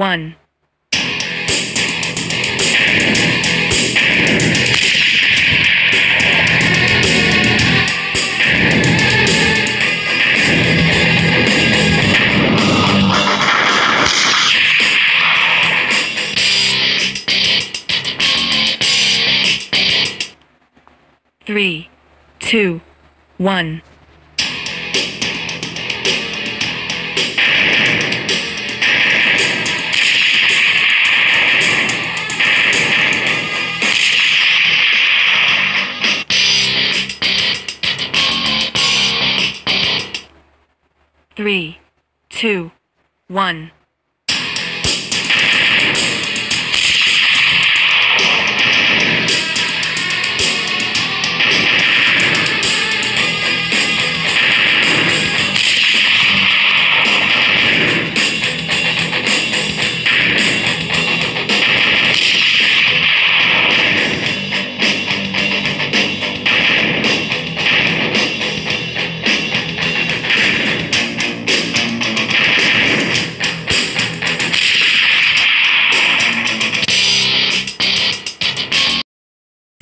one. Three, two, one.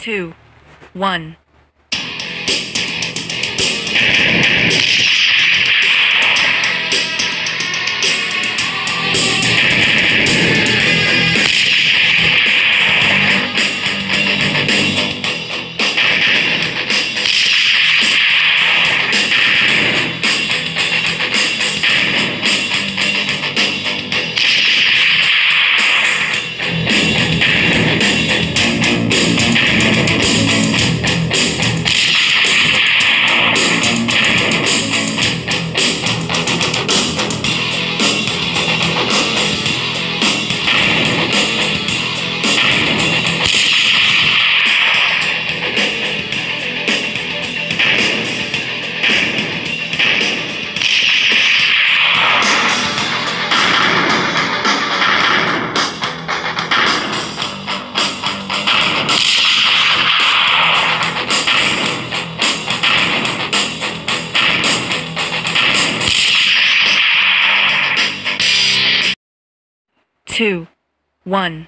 Two, one. Two, one.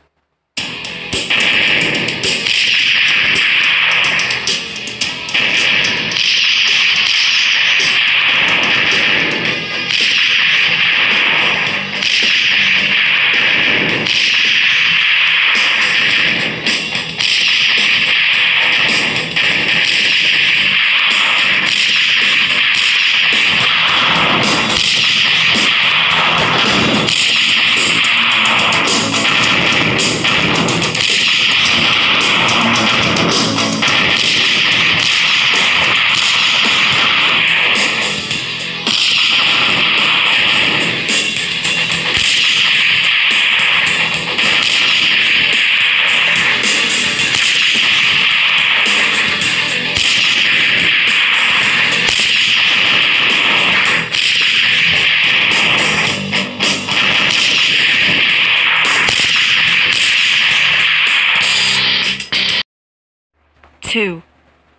Two,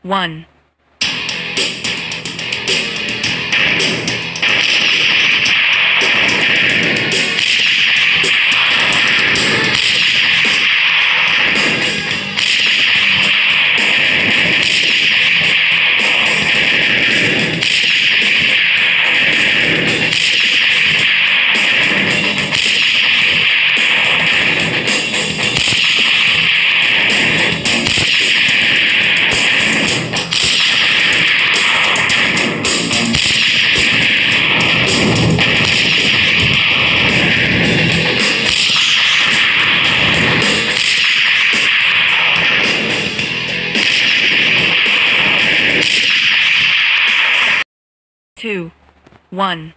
one. 1.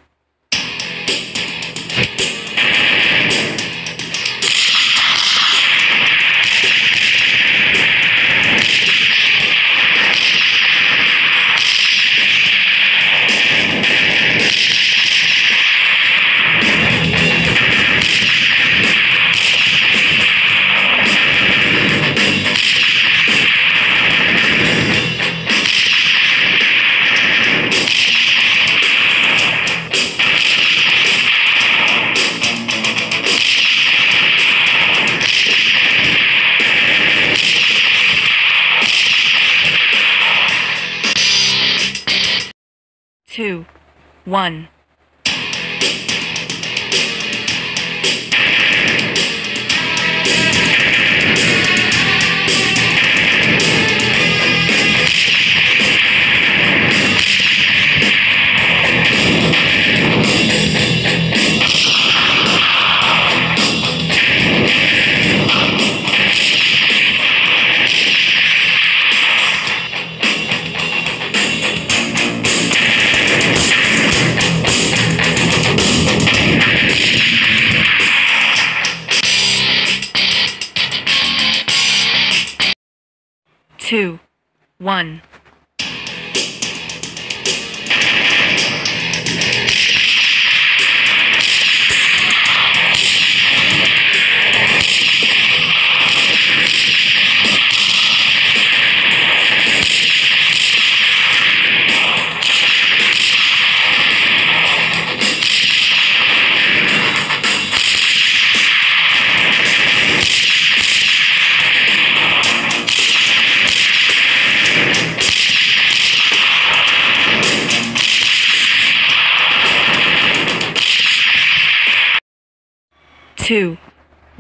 two, one. Two, one,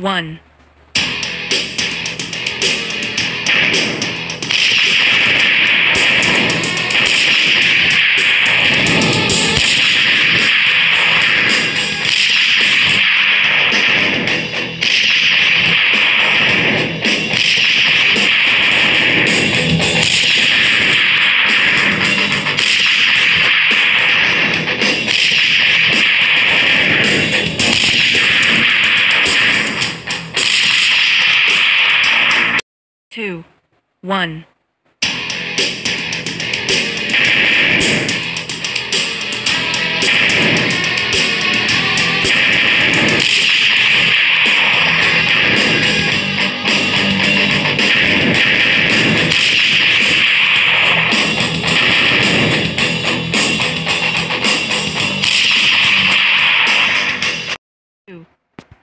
1. Two, one,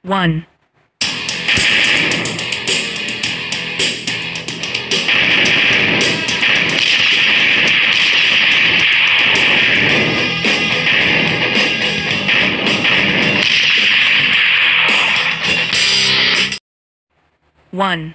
one, one,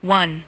one.